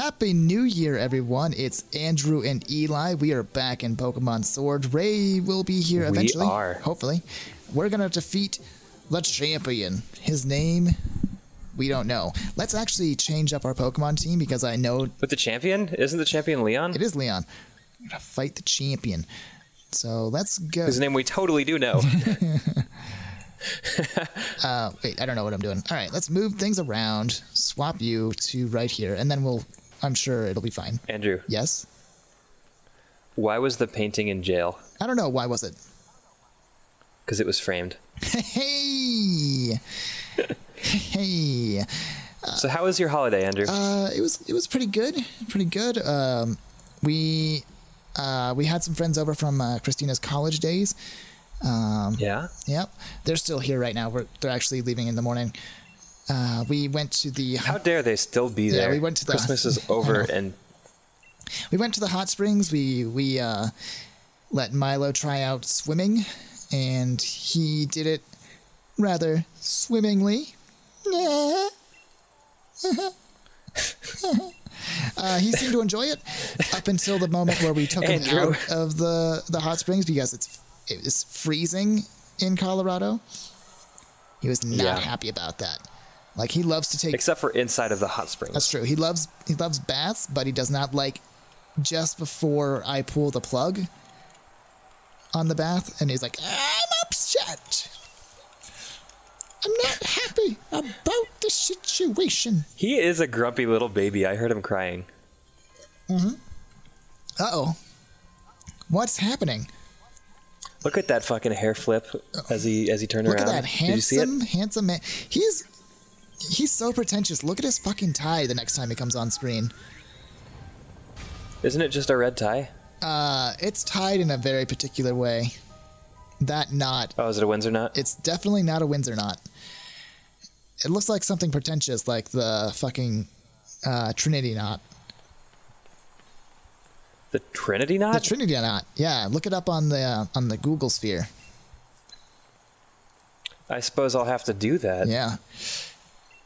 Happy New Year, everyone. It's Andrew and Eli. We are back in Pokemon Sword. Ray will be here We eventually. are. Hopefully. We're going to defeat the champion. His name, we don't know. Let's actually change up our Pokemon team because I know But the champion isn't the champion Leon? it is Leon. We're going to fight the champion. So let's go. Whose name we totally do know. Uh, wait, I don't know what I'm doing. All right, let's move things around. Swap you to right here, and then we'll. I'm sure it'll be fine. Andrew, Yes. why was the painting in jail? I don't know. Why was it? Because it was framed. Hey. hey. So how was your holiday, Andrew? Uh, it was it was pretty good. Pretty good. Um, we uh, we had some friends over from uh, Christina's college days. Um, yeah? Yep, they're still here right now. We're, they're actually leaving in the morning. Uh, we went to the How dare they still be Yeah, there? we went to the- Christmas is over and we went to the hot springs. We we uh, let Milo try out swimming, and he did it rather swimmingly. Yeah. uh, he seemed to enjoy it up until the moment where we took him Andrew. out of the, the hot springs because it's it was freezing in Colorado. He was not Yeah. happy about that. Like he loves to take except for inside of the hot springs. that's true. He loves he loves baths, but he does not like just before I pull the plug on the bath, and he's like, "I'm upset. I'm not happy about the situation." He is a grumpy little baby. I heard him crying. Uh oh, what's happening? Look at that fucking hair flip as he as he turned Look around. at that Did you see it? handsome, handsome man. He's he's so pretentious. Look at his fucking tie. The next time he comes on screen, Isn't it just a red tie? uh, it's tied in a very particular way. That knot Oh, is it a Windsor knot? It's definitely not a Windsor knot. It looks like something pretentious, like the fucking uh, Trinity knot. the Trinity knot. The? Trinity knot. Yeah, look it up on the uh, on the Google sphere. I suppose I'll have to do that. Yeah.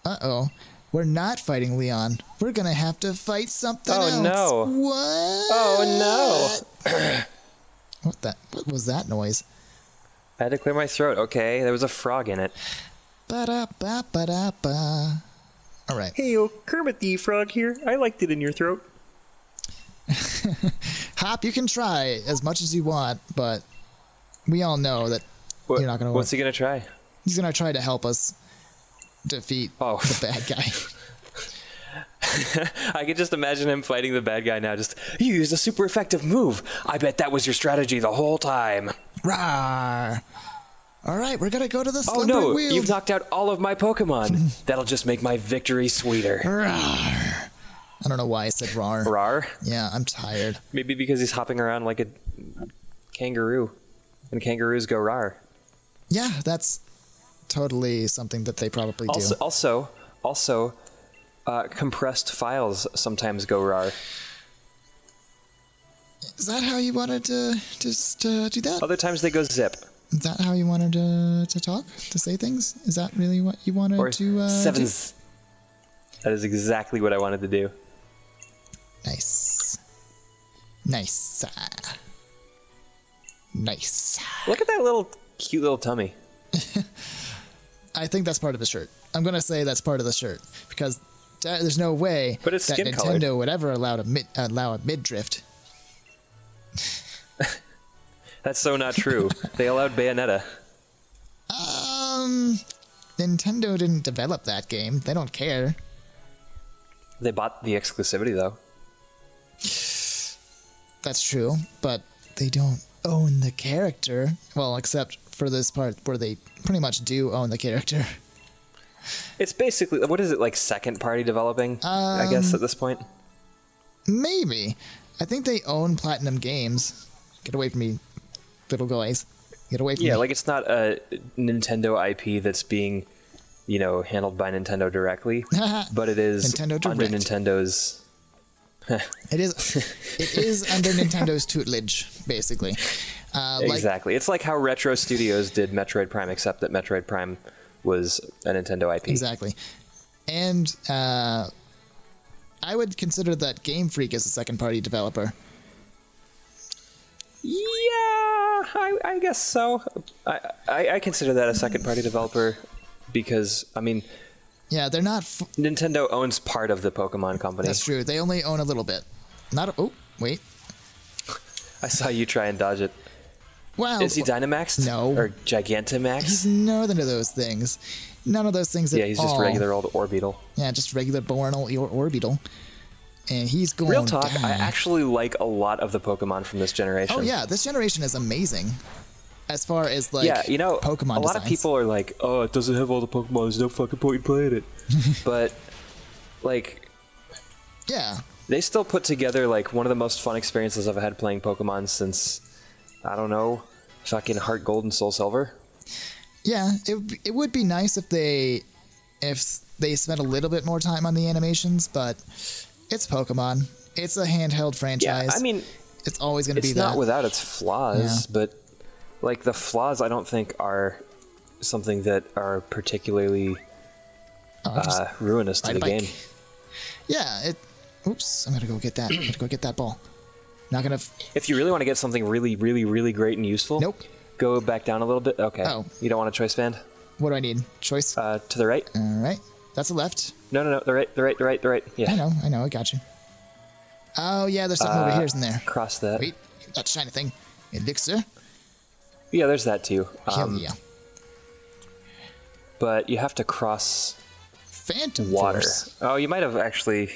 Uh oh. We're not fighting Leon. We're gonna have to fight something Oh, else. no. What? Oh no! What that? What was that noise? I had to clear my throat. Okay, there was a frog in it. Ba da ba ba da ba. All right. Hey, yo, Kermit the Frog here. I liked it in your throat. Hop, you can try as much as you want, but we all know that What, You're not gonna What's he gonna try? he's gonna try to help us defeat Oh. the bad guy. I could just imagine him fighting the bad guy now. Just you used a super effective move. I bet that was your strategy the whole time. Rawr. All right, we're gonna go to the Oh no! wheel. You've knocked out all of my Pokemon. That'll just make my victory sweeter. Rawr. I don't know why I said rar. Rar? Yeah, I'm tired. Maybe because he's hopping around like a kangaroo, and kangaroos go rar. Yeah, that's totally something that they probably do. Also, also, also, uh, compressed files sometimes go rar. Is that how you wanted to just uh, do that? Other times they go zip Is that how you wanted to, to talk, to say things? Is that really what you wanted or to uh, do? That is exactly what I wanted to do. Nice. Nice. Nice. Look at that little cute little tummy. I think that's part of the shirt. I'm gonna say that's part of the shirt because that, there's no way But it's that Nintendo colored. would ever allow a mid allow a mid drift. That's so not true. they allowed Bayonetta. Um, Nintendo didn't develop that game. They don't care. They bought the exclusivity though. That's true, but they don't own the character. Well, except for this part where they pretty much do own the character. It's basically what is it like second party developing? I guess Um, at this point. Maybe. I think they own Platinum Games. Get away from me, little guys. Get away from Yeah, me. Yeah, like it's not a Nintendo IP that's being, you know, handled by Nintendo directly, but it is Nintendo under Direct. Nintendo's. It is. it is under Nintendo's tutelage, basically. Uh, like, exactly. It's like how Retro Studios did Metroid Prime, except that Metroid Prime was a Nintendo IP. Exactly. And uh, I would consider that Game Freak as a second party developer. Yeah, I, I guess so. I, I, I consider that a second party developer because, I mean, Yeah, they're not. F- Nintendo owns part of the Pokemon company. that's true. They only own a little bit. Not. A, oh, wait. I saw you try and dodge it. Wow. Is he Dynamax? No. Or Gigantamax? He's none of those things. None of those things Yeah, at he's just regular old Orbeetle. Yeah, just regular born or orbital. And he's going Real talk, down. I actually like a lot of the Pokemon from this generation. Oh yeah, this generation is amazing. As far as like yeah, you know, Pokemon a lot of people are like, "Oh, it doesn't have all the Pokemon. There's no fucking point in playing it." but like, Yeah, they still put together like one of the most fun experiences I've had playing Pokemon since I don't know, fucking Heart Gold and Soul Silver. yeah. It would be- it would be nice if they if they spent a little bit more time on the animations, but it's Pokemon. It's a handheld franchise. Yeah, I mean, it's always going to be that. it's not without its flaws, Yeah. but like the flaws, I don't think are something that are particularly Oh, uh, ruinous to the game. Yeah. It. Oops. I'm gonna go get that. I'm gonna go get that ball. Not gonna. F- If you really want to get something really, really, really great and useful, Nope. Go back down a little bit. Okay. Oh. You don't want a choice band? what do I need? Choice. Uh, to the right? All right. That's a left. No, no, no. The right, the right, the right, the right. Yeah. I know. I know. I got you. Oh yeah, there's something over Uh, here, isn't there? Cross that. Wait, that shiny thing. Elixir. Yeah, there's that too. Hell Um, yeah. But you have to cross Phantom water. Force. Oh, you might have actually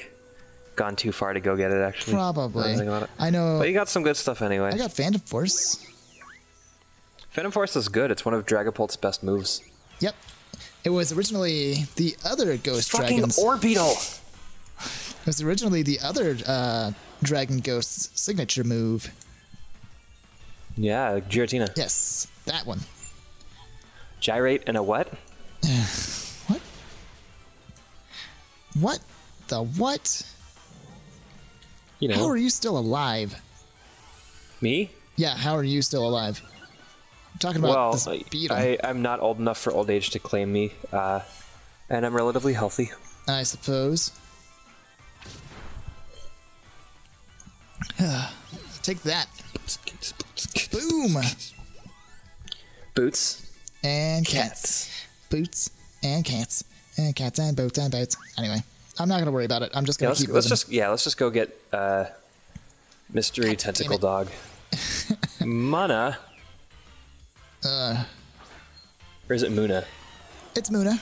gone too far to go get it. Actually, Now that I Probably. it. I know. But you got some good stuff anyway. I got Phantom Force. Phantom Force is good. It's one of Dragapult's best moves. Yep. It was originally the other Ghost Fucking Dragons. Orbeetle. it was originally the other uh, Dragon Ghost's signature move. Yeah, Giratina. Yes, that one. Gyrate and a what? What? What? The what? You know, How are you still alive? me. Yeah, how are you still alive? I'm talking about Well, this beetle. I, I'm not old enough for old age to claim me, uh, and I'm relatively healthy. I suppose. Take that. Boom. Boots. And cats. Boots and cats. And cats and boats and boats. Anyway, I'm not going to worry about it. I'm just going to let's, keep let's moving. just yeah, let's just go get uh, mystery tentacle dog. Mana. Uh. or is it Muna? It's Muna.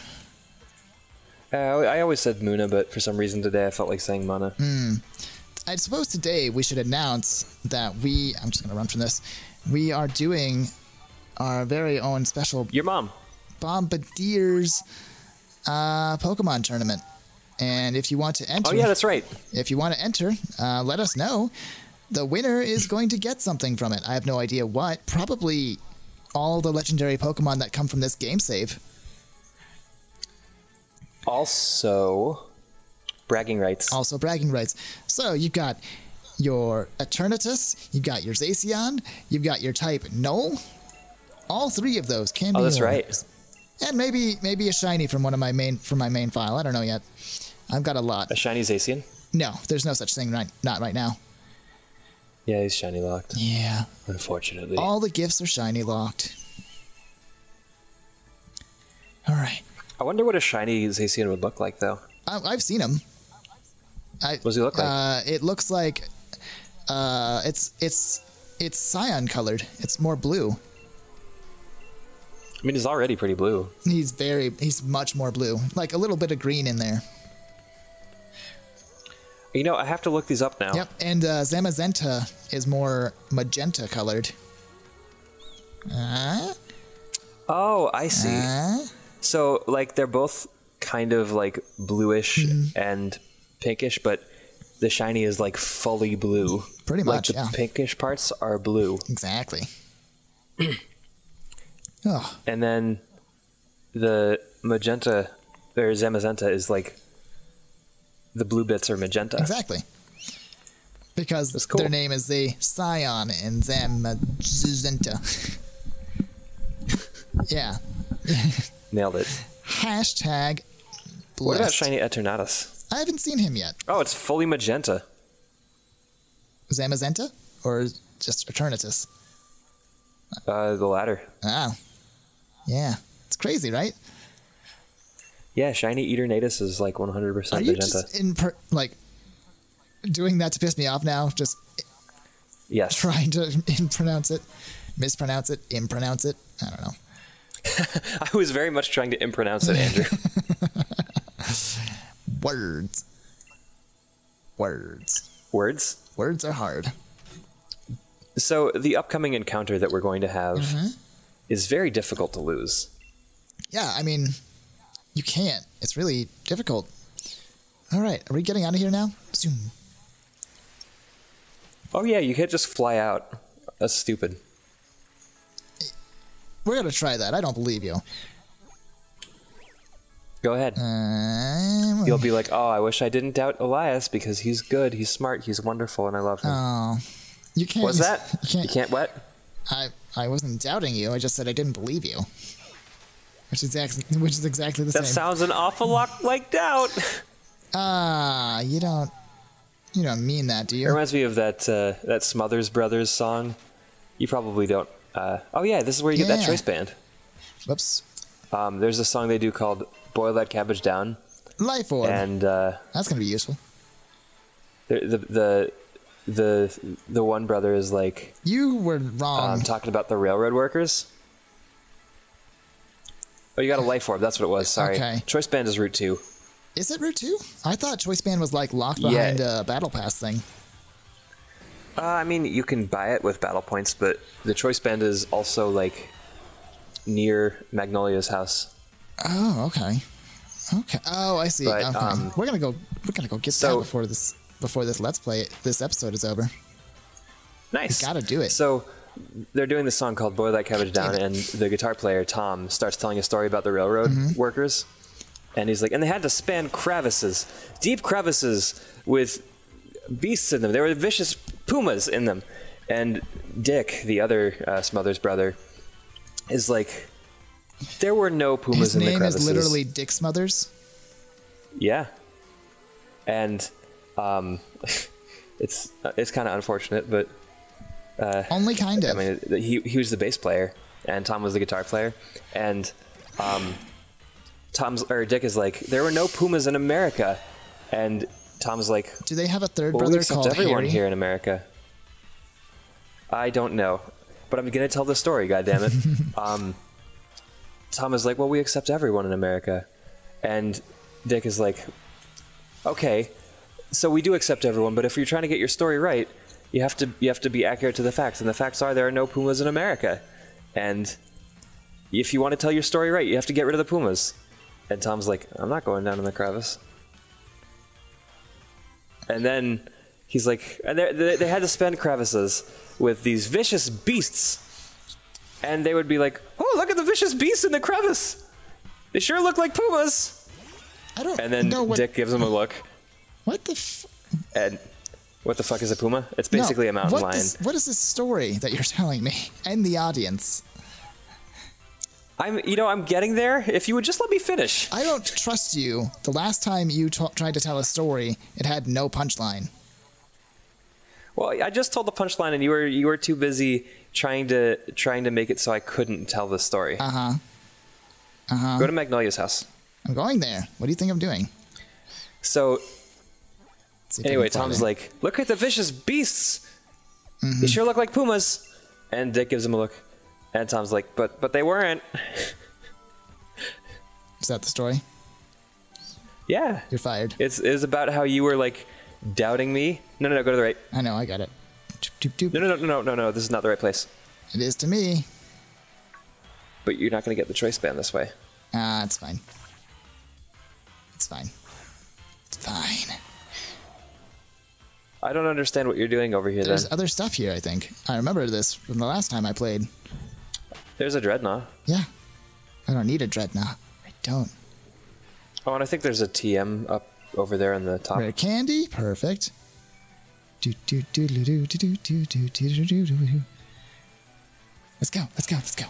Uh, I always said Muna, but for some reason today I felt like saying Mana. Hmm. I suppose today we should announce that we. I'm just going to run from this. We are doing our very own special Your mom. Bombadiers uh, Pokemon tournament. And if you want to enter, Oh yeah, that's right. if you want to enter, uh, let us know. The winner is going to get something from it. I have no idea what. Probably all the legendary Pokemon that come from this game save. Also, bragging rights. Also bragging rights. So you've got your Eternatus, you've got your Zacian, you've got your type Null. All three of those can be Oh, that's yours. right. And maybe maybe a shiny from one of my main from my main file. I don't know yet. I've got a lot. A shiny Zacian. No, there's no such thing right not right now. Yeah, he's shiny locked. Yeah. Unfortunately. All the gifts are shiny locked. All right. I wonder what a shiny Zacian would look like, though. I, I've seen him. I, What does he look like? Uh, it looks like uh, it's it's it's cyan colored. It's more blue. I mean, he's already pretty blue. He's very he's much more blue. Like a little bit of green in there. You know, I have to look these up now. Yep. And uh, Zamazenta is more magenta colored. Uh, Oh, I see. uh, So, like, they're both kind of like bluish Mm-hmm. and pinkish, but the shiny is like fully blue. Pretty like much, the yeah. pinkish parts are blue, exactly. oh, and then the magenta or Zamazenta is like the blue bits are magenta. exactly. Because cool. their name is the Scion and Zamazenta. yeah. Nailed it. Hashtag What about shiny Eternatus? I haven't seen him yet. Oh, it's fully magenta. Zamazenta? Or just Eternatus? Uh, the latter. Oh. Yeah. It's crazy, right? Yeah, shiny Eternatus is like 100% Are you just in per- like doing that to piss me off now? Just yes. trying to impronounce it, mispronounce it, impronounce it. I don't know. I was very much trying to impronounce it, Andrew. Words. Words. Words. Words are hard. So the upcoming encounter that we're going to have Mm-hmm. is very difficult to lose. Yeah, I mean, you can't. It's really difficult. All right, are we getting out of here now? Zoom. Oh yeah, you can't just fly out. That's stupid. We're gonna try that. I don't believe you. Go ahead. Um, You'll be like, oh, I wish I didn't doubt Elias because he's good, he's smart, he's wonderful, and I love him. oh, you can't. What's that? You can't. You can't what? I I wasn't doubting you. I just said I didn't believe you. Which is exactly which is exactly the That same. That sounds an awful lot like doubt. Ah, you don't you don't mean that, do It you? reminds me of that uh, that Smothers Brothers song. You probably don't. Uh, oh yeah, this is where you get that choice band. Whoops. Um, there's a song they do called "Boil That Cabbage Down," Life orb. and uh, That's gonna be useful. the, the the the the one brother is like You were wrong. um, talking about the railroad workers. Oh, you got a life orb. That's what it was. Sorry. Okay. Choice band is route two. is it Route Two? I thought Choice Band was like locked Yeah. behind a battle pass thing. Uh, I mean, you can buy it with battle points, but the choice band is also like near Magnolia's house. Oh, okay. Okay. Oh, I see. But, okay. um, we're gonna go. We're gonna go get so- that before this before this let's play this episode is over. Nice. gotta do it. So they're doing this song called "Boil That Cabbage Down," and the guitar player Tom starts telling a story about the railroad Mm-hmm. workers, and he's like, and they had to span crevices, deep crevices with beasts in them. There were vicious pumas in them, and Dick, the other uh, Smothers brother, is like, there were no pumas His in the name is literally Dick Smothers. Yeah, and um, it's it's kind of unfortunate, but Only kind of. I mean, he he was the bass player, and Tom was the guitar player, and um, Tom's or Dick is like, there were no pumas in America, and Tom's like, Do they have a third well, brother accept called everyone Harry? here in America. I don't know, but I'm gonna tell the story. God damn it! um, Tom is like, well, we accept everyone in America, and Dick is like, okay, so we do accept everyone, but if you're trying to get your story right, you have to you have to be accurate to the facts, and the facts are there are no pumas in America, and if you want to tell your story right, you have to get rid of the pumas. And Tom's like, I'm not going down in the crevice. And then he's like, and they, they, had to spend crevices with these vicious beasts. And they would be like, oh, look at the vicious beasts in the crevice. They sure look like pumas. I don't And then. Dick gives him a look. what the? F- And what the fuck is a puma? It's no, basically a mountain what lion. This, what is this story that you're telling me and the audience? I'm, you know, I'm getting there. If you would just let me finish. I don't trust you. The last time you tried to tell a story, it had no punchline. Well, I just told the punchline, and you were you were too busy trying to trying to make it so I couldn't tell the story. Uh huh. Uh huh. Go to Magnolia's house. I'm going there. What do you think I'm doing? So anyway, Tom's like, "Look at the vicious beasts. Mm-hmm. They sure look like pumas." And Dick gives him a look, and Tom's like, "But but they weren't." Is that the story? yeah, You're fired. it's it's about how you were like doubting me. No, no, no, go to the right. I know. I got it. Doop, doop, doop. No, no, no, no, no, no, no. This is not the right place. It is to me. But you're not going to get the choice band this way. Ah, it's fine. It's fine. It's fine. I don't understand what you're doing over here. There's then. other stuff here. I think I remember this from the last time I played. There's a dreadnought. Yeah, I don't need a dreadnought. I don't. Oh, and I think there's a TM up over there in the top. Rare candy, perfect. Let's go, let's go, let's go.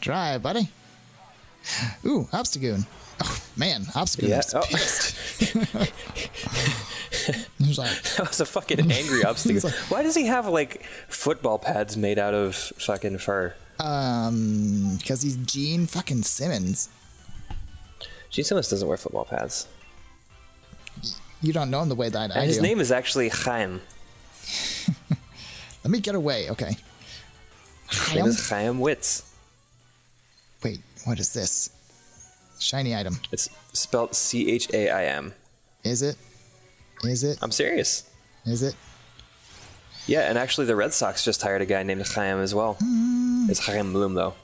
Drive, buddy. Ooh, Obstagoon. Oh, man, Obstagoon yeah. is oh. pissed. Like, That was a fucking angry obstacle. Why does he have like football pads made out of fucking fur? um, because he's Gene fucking Simmons. Gene Simmons doesn't wear football pads. You don't know him the way that I And his do. name is actually Chaim. Let me get away. Okay. His name Chaim? is Chaim Witz. Wait, what is this? Shiny item. It's spelled C H A I M. Is it? Is it? I'm serious. Is it? Yeah, and actually the Red Sox just hired a guy named Chaim as well. It's Chaim Bloom though.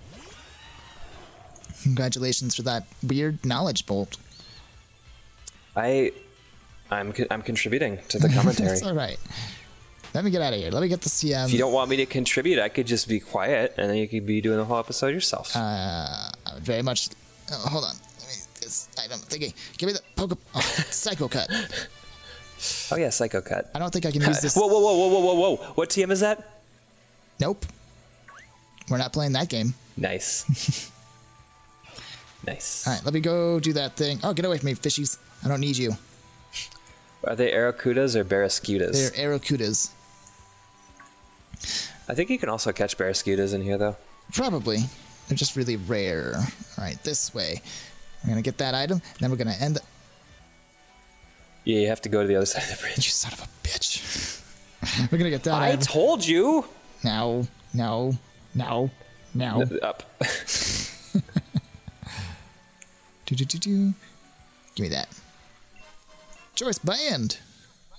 Congratulations for that weird knowledge bolt. I, I'm I'm contributing to the commentary. That's all right. Let me get out of here. Let me get the CM. if you don't want me to contribute, I could just be quiet, and then you could be doing the whole episode yourself. Uh, I would very much. Oh, hold on. Let me, this item thingy. Give me the poke. Oh, psycho cut. oh yeah, Psycho Cut. I don't think I can use this. Whoa, whoa, whoa, whoa, whoa, whoa, whoa! What TM is that? Nope. We're not playing that game. Nice. nice. All right, let me go do that thing. Oh, get away from me, fishies. I don't need you. Are they Arrokudas or Barraskewdas? They're Arrokudas. I think you can also catch Barraskewdas in here, though. Probably. They're just really rare. All right, this way. We're going to get that item, and then we're going to end. Yeah, you have to go to the other side of the bridge. you son of a bitch. we're going to get that I told you! no, no, no, no. Up. Do, do, do, do. Give me that. Choice band.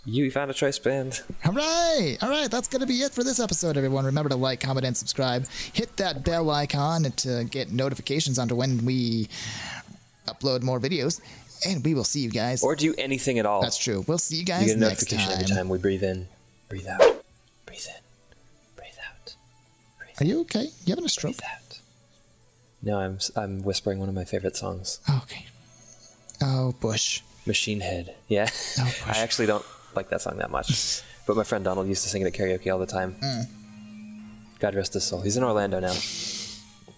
you found a choice band. All right. All right. That's going to be it for this episode, everyone. Remember to like, comment, and subscribe. Hit that bell icon to get notifications onto when we upload more videos. And we will see you guys. Or do anything at all. That's true. We'll see you guys. You get a next notification time. every time we breathe in, breathe out, breathe in, breathe out, breathe Are you okay? You having a stroke? breathe out. No, I'm I'm whispering one of my favorite songs, Oh, okay. Oh, Bush. Machine Head. Yeah, Oh. I actually don't like that song that much, but my friend Donald used to sing it at karaoke all the time. Mm. God rest his soul. He's in Orlando now.